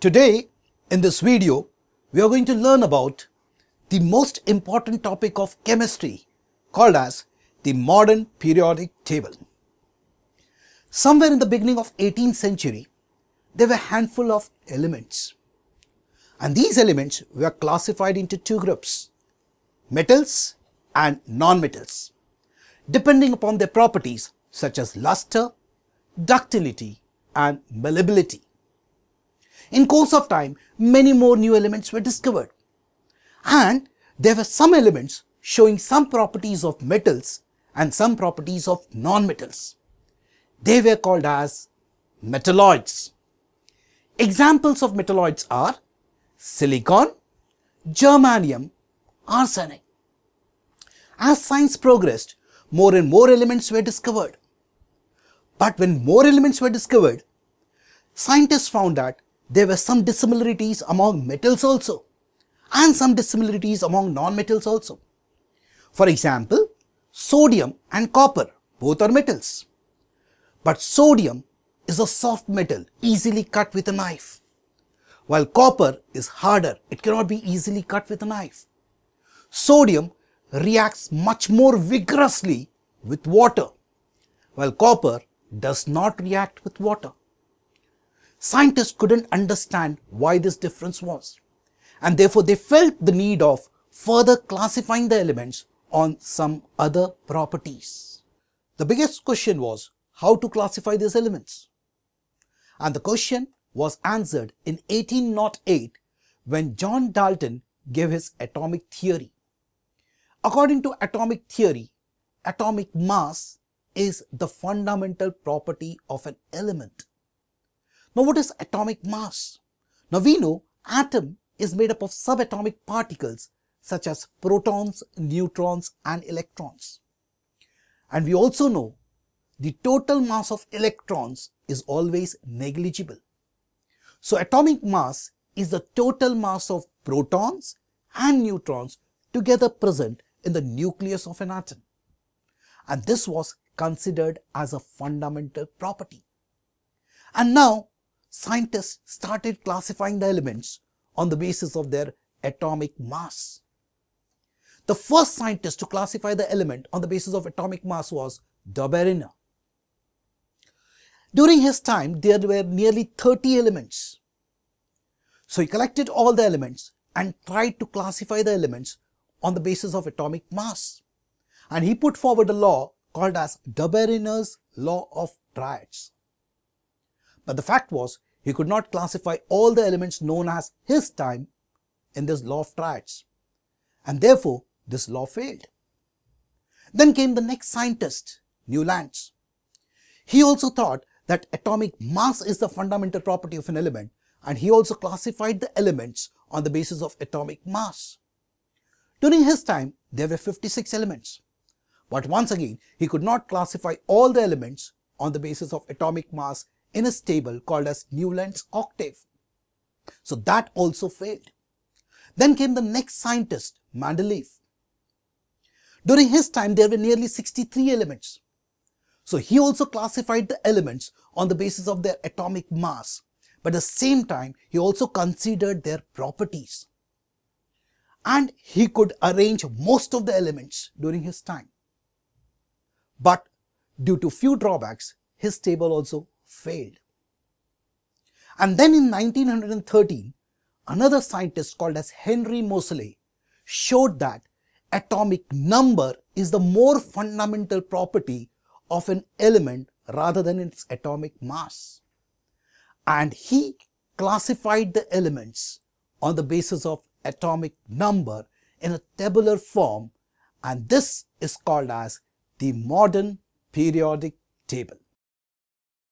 Today, in this video, we are going to learn about the most important topic of chemistry called as the modern periodic table. Somewhere in the beginning of 18th century, there were a handful of elements. And these elements were classified into two groups, metals and non-metals, depending upon their properties such as luster, ductility and malleability. In course of time, many more new elements were discovered. And there were some elements showing some properties of metals and some properties of non-metals. They were called as metalloids. Examples of metalloids are silicon, germanium, arsenic. As science progressed, more and more elements were discovered. But when more elements were discovered, scientists found that there were some dissimilarities among metals also and some dissimilarities among non-metals also. For example, sodium and copper both are metals. But sodium is a soft metal easily cut with a knife. While copper is harder, it cannot be easily cut with a knife. Sodium reacts much more vigorously with water, while copper does not react with water. Scientists couldn't understand why this difference was and therefore they felt the need of further classifying the elements on some other properties. The biggest question was how to classify these elements. And the question was answered in 1808 when John Dalton gave his atomic theory. According to atomic theory, atomic mass is the fundamental property of an element. Now what is atomic mass? Now we know atom is made up of subatomic particles such as protons, neutrons and electrons. And we also know the total mass of electrons is always negligible. So atomic mass is the total mass of protons and neutrons together present in the nucleus of an atom. And this was considered as a fundamental property. And now scientists started classifying the elements on the basis of their atomic mass. The first scientist to classify the element on the basis of atomic mass was Dobereiner. During his time, there were nearly 30 elements. So he collected all the elements and tried to classify the elements on the basis of atomic mass. And he put forward a law called as Dobereiner's law of triads. But the fact was, he could not classify all the elements known as his time in this law of triads. And therefore, this law failed. Then came the next scientist, Newlands. He also thought that atomic mass is the fundamental property of an element and he also classified the elements on the basis of atomic mass. During his time, there were 56 elements. But once again, he could not classify all the elements on the basis of atomic mass in a stable called as Newland's octave. So that also failed. Then came the next scientist, Mendeleev. During his time, there were nearly 63 elements. So he also classified the elements on the basis of their atomic mass. But at the same time, he also considered their properties. And he could arrange most of the elements during his time. But due to few drawbacks, his table also failed. And then in 1913, another scientist called as Henry Moseley showed that atomic number is the more fundamental property of an element rather than its atomic mass. And he classified the elements on the basis of atomic number in a tabular form and this is called as the modern periodic table.